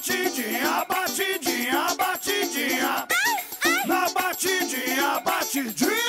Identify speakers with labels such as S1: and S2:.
S1: batidinha, batidinha, batidinha. Na batidinha, batidinha,